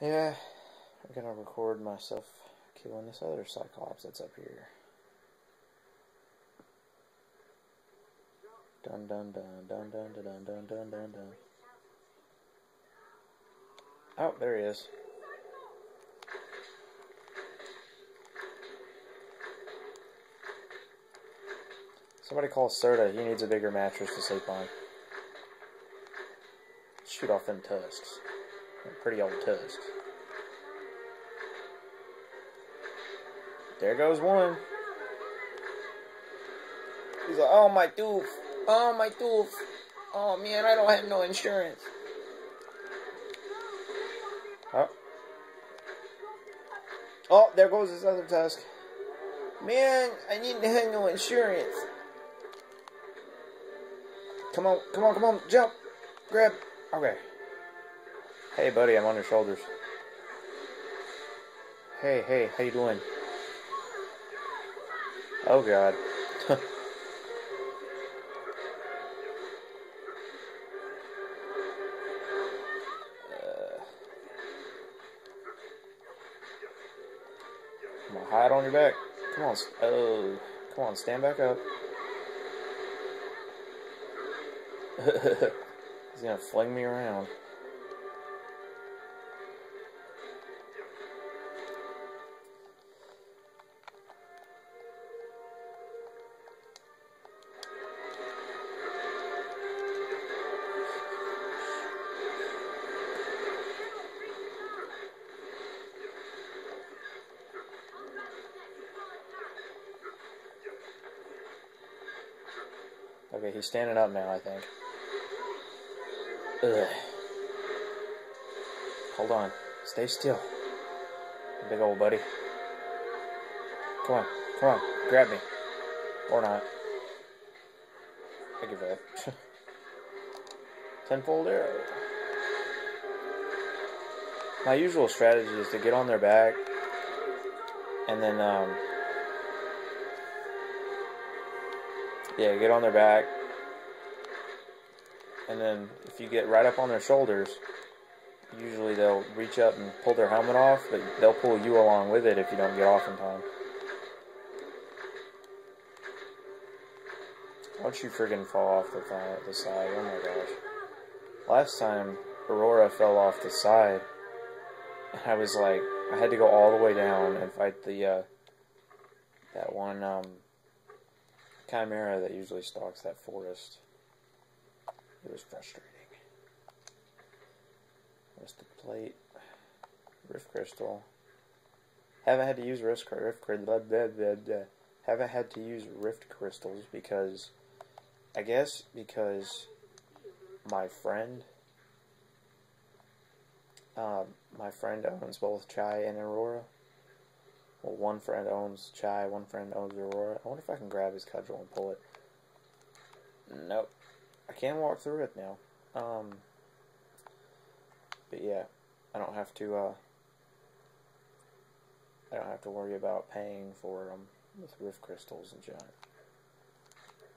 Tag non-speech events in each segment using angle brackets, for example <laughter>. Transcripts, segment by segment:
Yeah, I'm gonna record myself killing this other Cyclops that's up here. Dun dun dun dun dun dun dun dun dun dun. Oh, there he is. Somebody call Serta. He needs a bigger mattress to sleep on. Shoot off them tusks. Pretty old tusks. There goes one. He's like, oh my tooth. Oh my tooth. Oh man, I don't have no insurance. Oh. Oh, there goes his other tusk. Man, I need to have no insurance. Come on, come on, come on, jump. Grab. Okay. Hey, buddy, I'm on your shoulders. Hey, hey, how you doing? Oh, God. <laughs> come on, hide on your back. Come on. Oh, come on, stand back up. <laughs> He's gonna fling me around. Okay, he's standing up now, I think. Ugh. Hold on. Stay still. Big old buddy. Come on. Come on. Grab me. Or not. I give that. <laughs> Tenfold arrow. My usual strategy is to get on their back and then, um, yeah, get on their back and then if you get right up on their shoulders, usually they'll reach up and pull their helmet off, but they'll pull you along with it if you don't get off in time. Why don't you friggin' fall off the, th- the side? Oh my gosh. Last time, Aurora fell off the side, and <laughs> I was like, I had to go all the way down and fight the, uh, that one, um, chimera that usually stalks that forest. It was frustrating. Rusted plate. Rift crystal. Haven't had to use rift, rift blah, blah, blah, blah. Haven't had to use rift crystals because I guess because my friend um, my friend owns both Chai and Aurora. Well, one friend owns Chai, one friend owns Aurora. I wonder if I can grab his cudgel and pull it. Nope. I can walk through it now. Um, but yeah, I don't have to. Uh, I don't have to worry about paying for them with rift crystals and junk.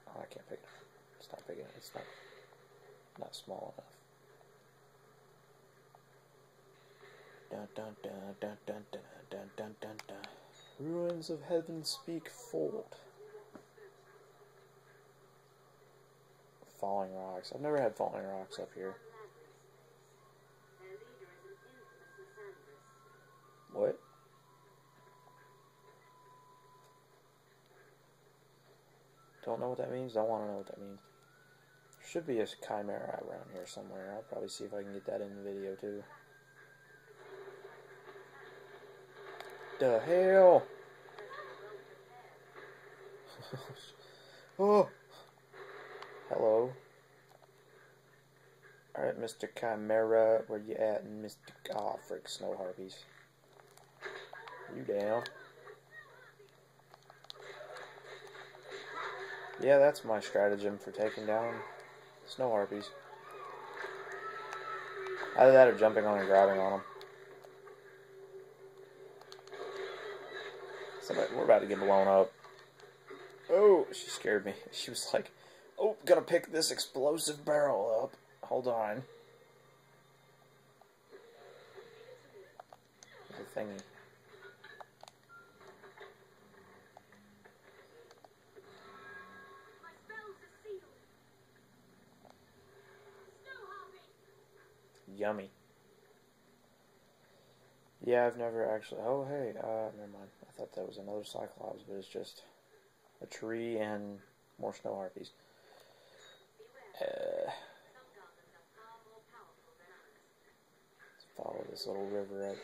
Oh, I can't pick it up. It's not big enough. It's not not small enough. Dun dun dun dun dun dun dun dun dun dun. Ruins of Heavenspeak Fort. falling rocks. I've never had falling rocks up here. What? Don't know what that means. Don't want to know what that means. Should be a chimera around here somewhere. I'll probably see if I can get that in the video too. The hell? <laughs> oh. Hello. Alright, Mr. Chimera, where you at, Mr. Ah, oh, frick, snow harpies. You down? Yeah, that's my stratagem for taking down snow harpies. Either that or jumping on and grabbing on them. Somebody, we're about to get blown up. Oh, she scared me. She was like, Oh, gotta pick this explosive barrel up. Hold on. the thingy. Yummy. Yeah, I've never actually. Oh, hey, uh, never mind. I thought that was another Cyclops, but it's just a tree and more snow harpies. Uh, follow this little river up.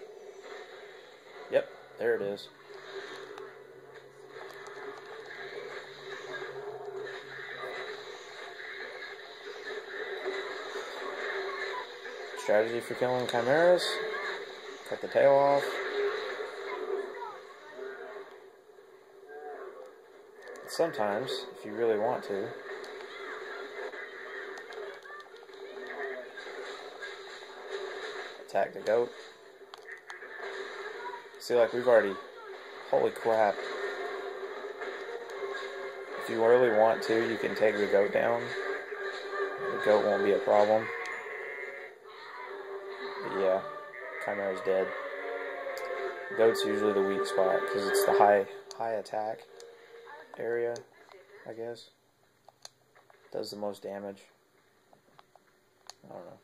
Yep, there it is. Strategy for killing chimeras. Cut the tail off. Sometimes, if you really want to. Attack the goat. See, like, we've already... Holy crap. If you really want to, you can take the goat down. The goat won't be a problem. But yeah, Chimera's dead. Goat's usually the weak spot because it's the high high attack area, I guess. Does the most damage. I don't know.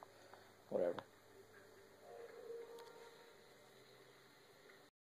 Whatever.